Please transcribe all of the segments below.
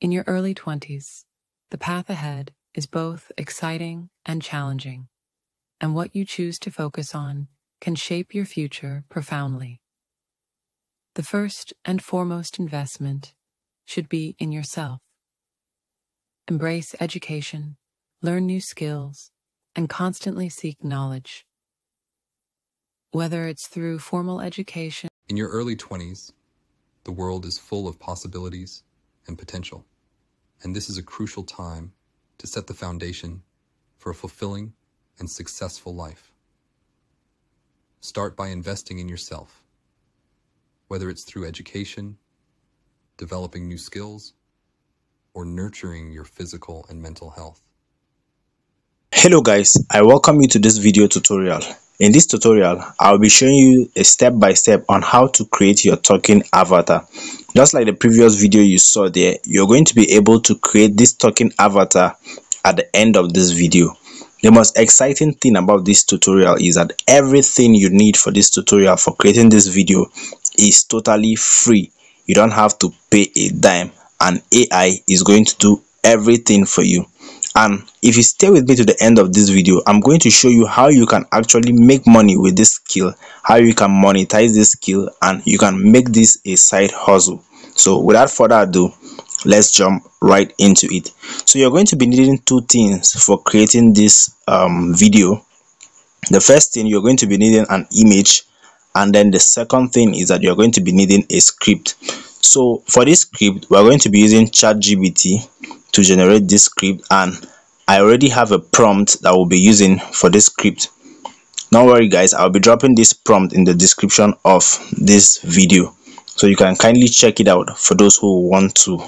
In your early 20s, the path ahead is both exciting and challenging, and what you choose to focus on can shape your future profoundly. The first and foremost investment should be in yourself. Embrace education, learn new skills, and constantly seek knowledge. Whether it's through formal education, In your early 20s, the world is full of possibilities and potential, and this is a crucial time to set the foundation for a fulfilling and successful life. Start by investing in yourself, whether it's through education, developing new skills, or nurturing your physical and mental health. Hello guys, I welcome you to this video tutorial. In this tutorial, I'll be showing you a step by step on how to create your talking avatar. Just like the previous video you saw there, you're going to be able to create this talking avatar at the end of this video. The most exciting thing about this tutorial is that everything you need for this tutorial for creating this video is totally free. You don't have to pay a dime and AI is going to do everything for you and if you stay with me to the end of this video i'm going to show you how you can actually make money with this skill how you can monetize this skill and you can make this a side hustle. So without further ado let's jump right into it. So you're going to be needing two things for creating this um, video. The first thing you're going to be needing an image and then the second thing is that you're going to be needing a script. So for this script we're going to be using ChatGPT to generate this script and I already have a prompt that we'll be using for this script. Don't worry guys I'll be dropping this prompt in the description of this video so you can kindly check it out for those who want to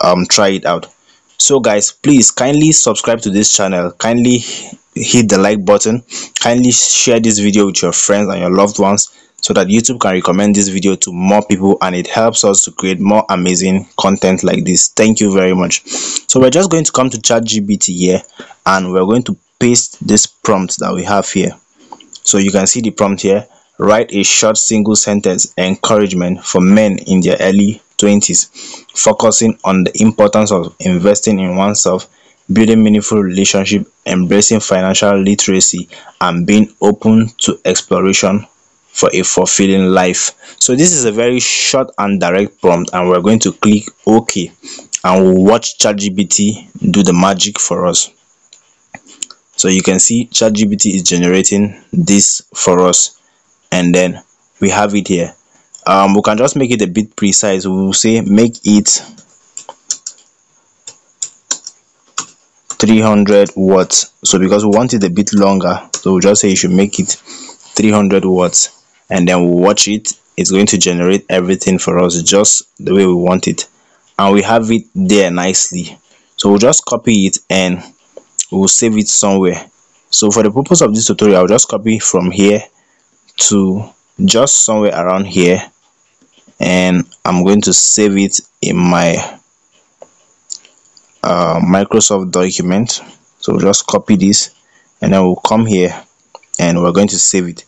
um try it out. So guys please kindly subscribe to this channel kindly hit the like button kindly share this video with your friends and your loved ones so that YouTube can recommend this video to more people and it helps us to create more amazing content like this. Thank you very much. So we're just going to come to ChatGPT here and we're going to paste this prompt that we have here. So you can see the prompt here. Write a short single sentence encouragement for men in their early 20s, focusing on the importance of investing in oneself, building meaningful relationship, embracing financial literacy, and being open to exploration for a fulfilling life. So this is a very short and direct prompt and we're going to click ok and we'll watch ChatGPT do the magic for us. So you can see ChatGPT is generating this for us and then we have it here. Um we can just make it a bit precise. We'll say make it 300 watts. So because we want it a bit longer so we'll just say you should make it 300 watts and then we'll watch it. It's going to generate everything for us just the way we want it. And we have it there nicely. So we'll just copy it and we'll save it somewhere. So for the purpose of this tutorial i'll just copy from here to just somewhere around here. And i'm going to save it in my uh, microsoft document. So we'll just copy this and then we'll come here and we're going to save it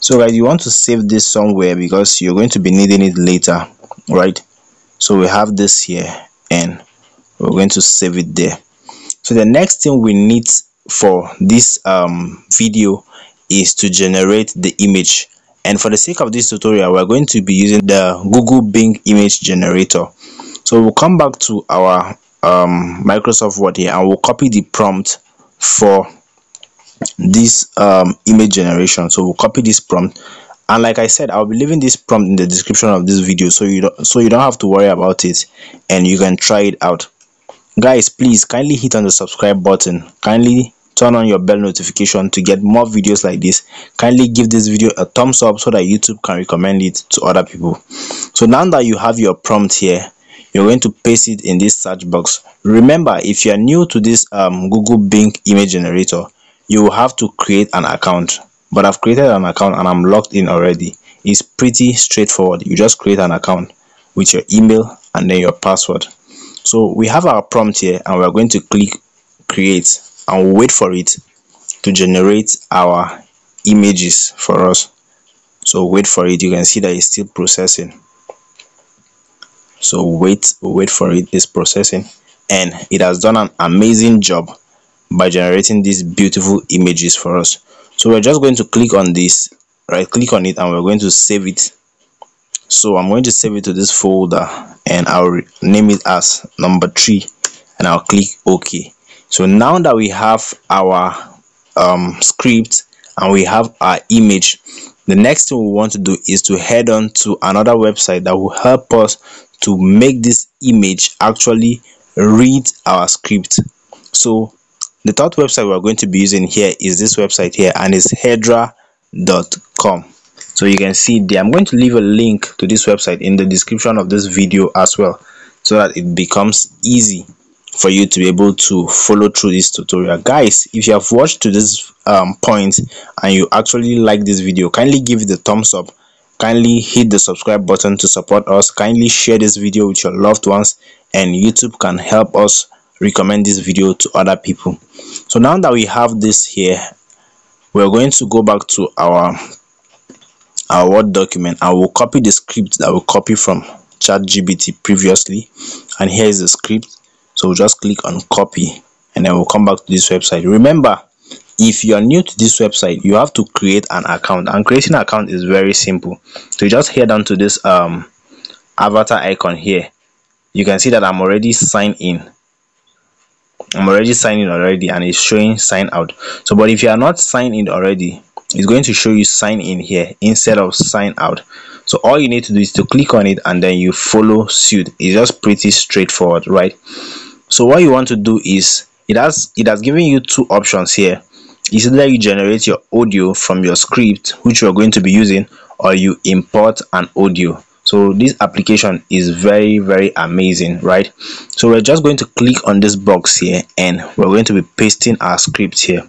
so guys you want to save this somewhere because you're going to be needing it later right? So we have this here and we're going to save it there. So the next thing we need for this um, video is to generate the image. And for the sake of this tutorial we're going to be using the google bing image generator. So we'll come back to our um, microsoft word here and we'll copy the prompt for this um, image generation. So we'll copy this prompt. And like i said i'll be leaving this prompt in the description of this video so you don't so you don't have to worry about it and you can try it out. Guys please kindly hit on the subscribe button. Kindly turn on your bell notification to get more videos like this. Kindly give this video a thumbs up so that youtube can recommend it to other people. So now that you have your prompt here you're going to paste it in this search box. Remember if you are new to this um, google bing image generator you will have to create an account. But i've created an account and i'm logged in already. It's pretty straightforward. You just create an account with your email and then your password. So we have our prompt here and we're going to click create and we'll wait for it to generate our images for us. So wait for it. You can see that it's still processing. So wait wait for it. It's processing. And it has done an amazing job by generating these beautiful images for us. So we're just going to click on this right click on it and we're going to save it. So i'm going to save it to this folder and i'll name it as number three and i'll click ok. So now that we have our um, script and we have our image the next thing we want to do is to head on to another website that will help us to make this image actually read our script. So the third website we're going to be using here is this website here and it's hedra.com so you can see there. I'm going to leave a link to this website in the description of this video as well so that it becomes easy for you to be able to follow through this tutorial. Guys if you have watched to this um, point and you actually like this video kindly give it a thumbs up. Kindly hit the subscribe button to support us. Kindly share this video with your loved ones and youtube can help us recommend this video to other people. So now that we have this here we're going to go back to our our Word document I will copy the script that we copy from ChatGPT previously. And here is the script. So we'll just click on copy and then we'll come back to this website. Remember if you are new to this website you have to create an account. And creating an account is very simple. So you just head down to this um avatar icon here. You can see that i'm already signed in i'm already signed in already and it's showing sign out. So but if you are not signed in already it's going to show you sign in here instead of sign out. So all you need to do is to click on it and then you follow suit. It's just pretty straightforward right? So what you want to do is it has it has given you two options here. Is either you generate your audio from your script which you're going to be using or you import an audio so this application is very very amazing right? So we're just going to click on this box here and we're going to be pasting our script here.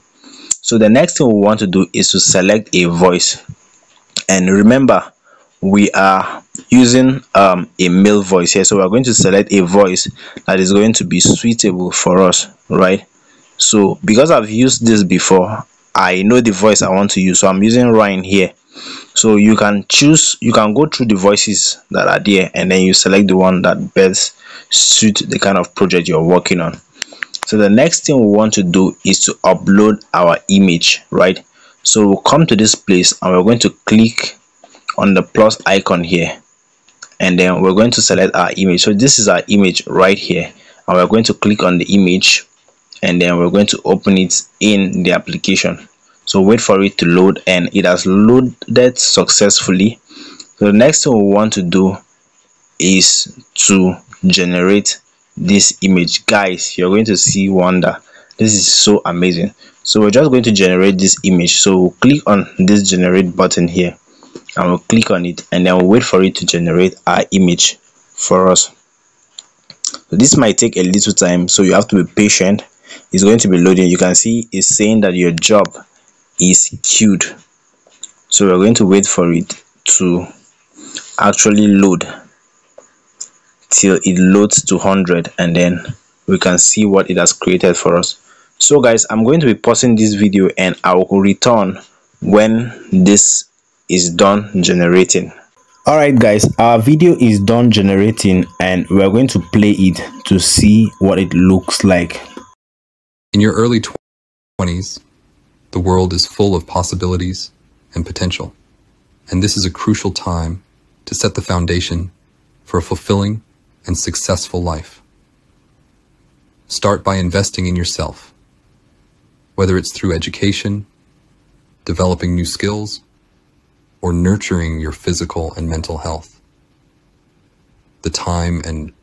So the next thing we want to do is to select a voice. And remember we are using um, a male voice here. So we're going to select a voice that is going to be suitable for us right? So because i've used this before i know the voice i want to use. So i'm using ryan here so you can choose you can go through the voices that are there and then you select the one that best suit the kind of project you're working on. So the next thing we want to do is to upload our image right? So we'll come to this place and we're going to click on the plus icon here and then we're going to select our image. So this is our image right here and we're going to click on the image and then we're going to open it in the application so wait for it to load and it has loaded successfully. So the next thing we want to do is to generate this image. Guys you're going to see wonder. This is so amazing. So we're just going to generate this image. So we'll click on this generate button here and we'll click on it and then we'll wait for it to generate our image for us. So this might take a little time so you have to be patient. It's going to be loading. You can see it's saying that your job is queued. So we're going to wait for it to actually load till it loads to 100 and then we can see what it has created for us. So guys i'm going to be pausing this video and i will return when this is done generating. All right guys our video is done generating and we're going to play it to see what it looks like. In your early 20s the world is full of possibilities and potential and this is a crucial time to set the foundation for a fulfilling and successful life. Start by investing in yourself, whether it's through education, developing new skills, or nurturing your physical and mental health. The time and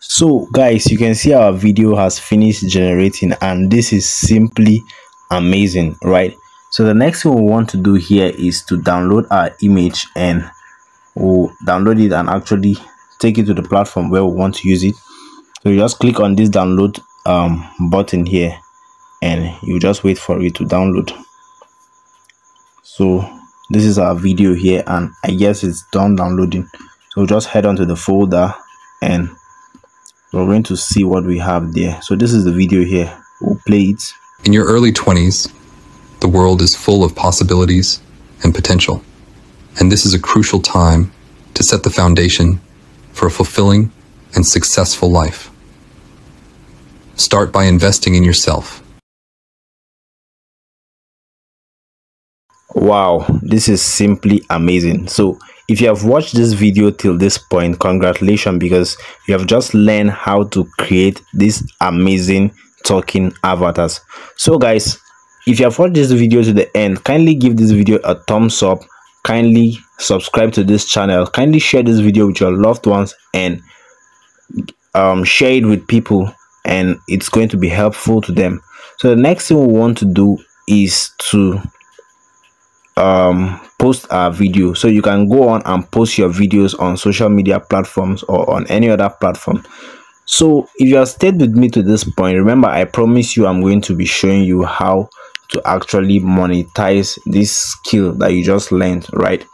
so guys you can see our video has finished generating and this is simply amazing right? So the next thing we want to do here is to download our image and we'll download it and actually take it to the platform where we want to use it. So you just click on this download um, button here and you just wait for it to download. So this is our video here and i guess it's done downloading. So just head on to the folder and we're going to see what we have there. So this is the video here. We'll play it in your early 20s the world is full of possibilities and potential and this is a crucial time to set the foundation for a fulfilling and successful life. Start by investing in yourself. Wow, this is simply amazing. So, if you have watched this video till this point, congratulations because you have just learned how to create this amazing talking avatars. So guys, if you have watched this video to the end, kindly give this video a thumbs up, kindly subscribe to this channel, kindly share this video with your loved ones and um, share it with people and it's going to be helpful to them. So the next thing we want to do is to um post our video so you can go on and post your videos on social media platforms or on any other platform so if you have stayed with me to this point remember i promise you i'm going to be showing you how to actually monetize this skill that you just learned right?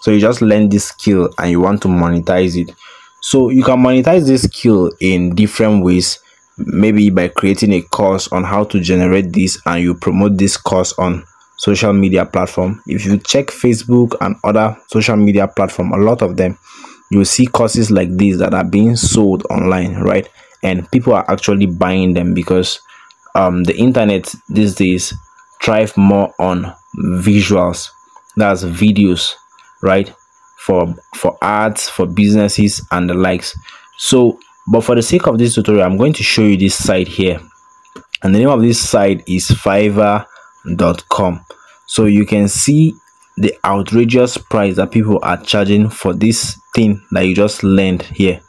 So you just learned this skill and you want to monetize it. So you can monetize this skill in different ways maybe by creating a course on how to generate this and you promote this course on social media platform. If you check facebook and other social media platform a lot of them you'll see courses like these that are being sold online right? And people are actually buying them because um the internet these days thrive more on visuals. That's videos right? For for ads for businesses and the likes. So but for the sake of this tutorial i'm going to show you this site here. And the name of this site is fiverr.com so you can see the outrageous price that people are charging for this thing that you just learned here.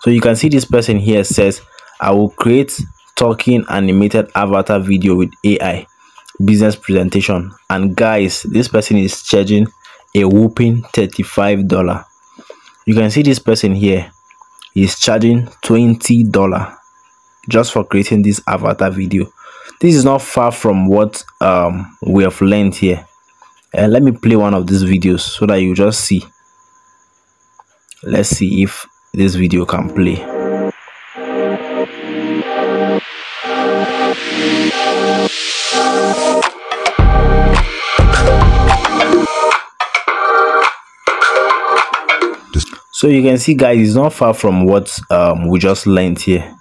So you can see this person here says i will create talking animated avatar video with ai business presentation and guys this person is charging a whooping 35 dollar. You can see this person here is charging 20 dollar just for creating this avatar video. This is not far from what um, we have learned here uh, let me play one of these videos so that you just see let's see if this video can play so you can see guys it's not far from what um, we just learned here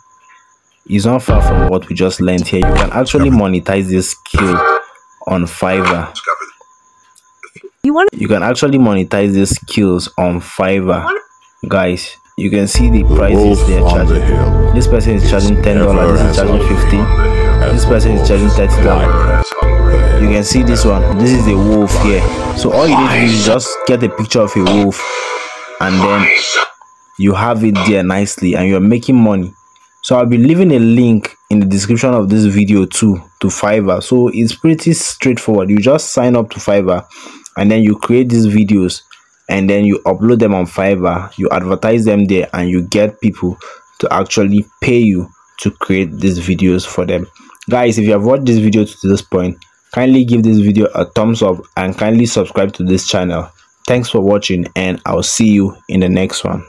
it's not far from what we just learned here. You can actually monetize this skill on Fiverr. You want you can actually monetize these skills on Fiverr. Guys, you can see the prices they're charging. The this person is charging ten dollars, this is charging fifteen, this person is charging thirty dollars. You can see this one. This is a wolf here. So all you need to do is just get a picture of a wolf and then you have it there nicely and you're making money so i'll be leaving a link in the description of this video too to fiverr so it's pretty straightforward you just sign up to fiverr and then you create these videos and then you upload them on fiverr you advertise them there and you get people to actually pay you to create these videos for them. Guys if you have watched this video to this point kindly give this video a thumbs up and kindly subscribe to this channel. Thanks for watching and i'll see you in the next one